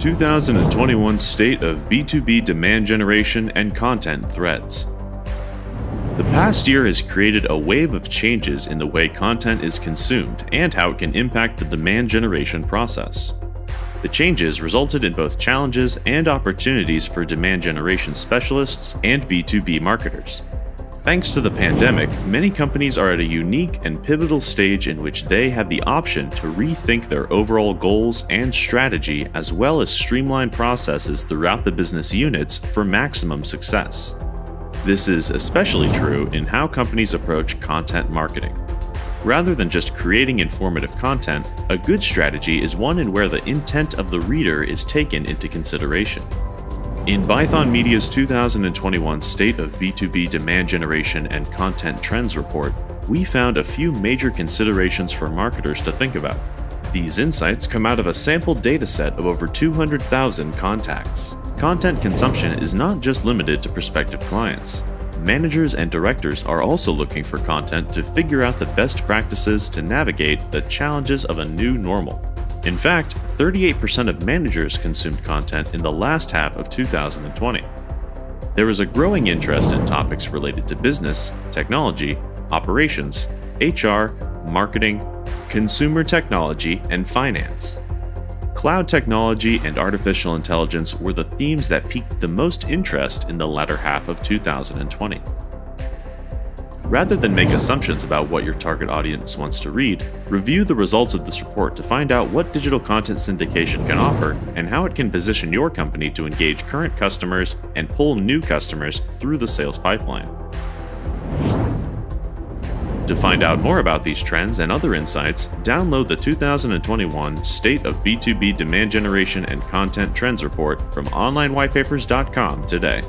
2021 State of B2B Demand Generation and Content Trends. The past year has created a wave of changes in the way content is consumed and how it can impact the demand generation process. The changes resulted in both challenges and opportunities for demand generation specialists and B2B marketers. Thanks to the pandemic, many companies are at a unique and pivotal stage in which they have the option to rethink their overall goals and strategy as well as streamline processes throughout the business units for maximum success. This is especially true in how companies approach content marketing. Rather than just creating informative content, a good strategy is one in where the intent of the reader is taken into consideration. In Bython Media's 2021 State of B2B Demand Generation and Content Trends report, we found a few major considerations for marketers to think about. These insights come out of a sample dataset of over 200,000 contacts. Content consumption is not just limited to prospective clients. Managers and directors are also looking for content to figure out the best practices to navigate the challenges of a new normal. In fact, 38% of managers consumed content in the last half of 2020. There is a growing interest in topics related to business, technology, operations, HR, marketing, consumer technology, and finance. Cloud technology and artificial intelligence were the themes that piqued the most interest in the latter half of 2020. Rather than make assumptions about what your target audience wants to read, review the results of this report to find out what digital content syndication can offer and how it can position your company to engage current customers and pull new customers through the sales pipeline. To find out more about these trends and other insights, download the 2021 State of B2B Demand Generation and Content Trends Report from onlinewhitepapers.com today.